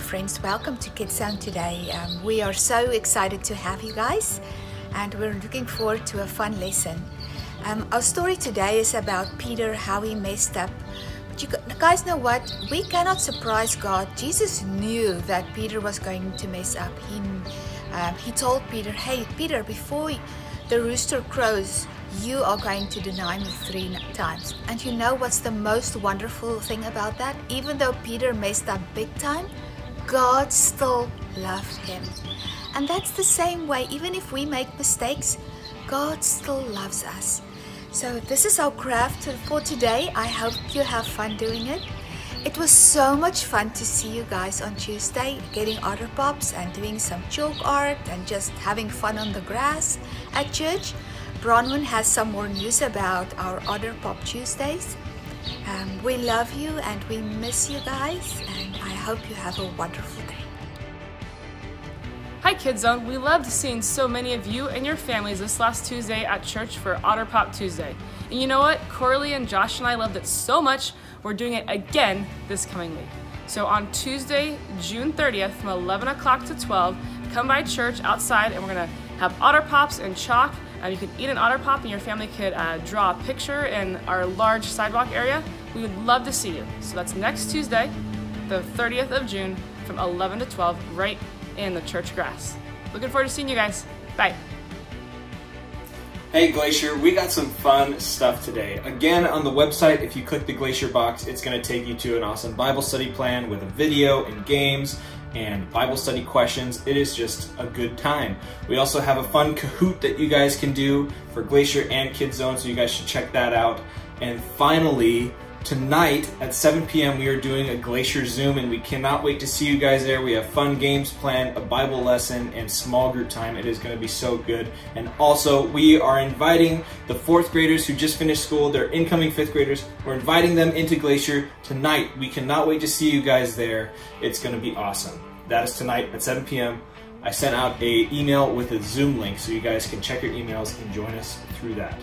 friends, welcome to Kids Zone today. Um, we are so excited to have you guys and we're looking forward to a fun lesson. Um, our story today is about Peter, how he messed up. But you guys know what? We cannot surprise God. Jesus knew that Peter was going to mess up. He, um, he told Peter, hey Peter, before the rooster crows, you are going to deny me three times. And you know what's the most wonderful thing about that? Even though Peter messed up big time, God still loved him. And that's the same way, even if we make mistakes, God still loves us. So this is our craft for today. I hope you have fun doing it. It was so much fun to see you guys on Tuesday getting otter pops and doing some chalk art and just having fun on the grass at church. Bronwyn has some more news about our Otter Pop Tuesdays. Um, we love you and we miss you guys and I hope you have a wonderful day. Hi Kids Zone, we loved seeing so many of you and your families this last Tuesday at church for Otter Pop Tuesday. And you know what? Coralie and Josh and I loved it so much, we're doing it again this coming week. So on Tuesday, June 30th from 11 o'clock to 12, come by church outside and we're gonna have Otter Pops and chalk uh, you can eat an otter pop and your family could uh, draw a picture in our large sidewalk area. We would love to see you. So that's next Tuesday, the 30th of June from 11 to 12 right in the church grass. Looking forward to seeing you guys. Bye. Hey Glacier, we got some fun stuff today. Again, on the website, if you click the Glacier box, it's going to take you to an awesome Bible study plan with a video and games and Bible study questions. It is just a good time. We also have a fun Kahoot that you guys can do for Glacier and Kids Zone, so you guys should check that out. And finally, tonight at 7 p.m. we are doing a Glacier Zoom and we cannot wait to see you guys there. We have fun games planned, a Bible lesson, and small group time. It is going to be so good. And also, we are inviting the fourth graders who just finished school, they're incoming fifth graders, we're inviting them into Glacier tonight. We cannot wait to see you guys there. It's going to be awesome. That is tonight at 7 p.m. I sent out a email with a Zoom link so you guys can check your emails and join us through that.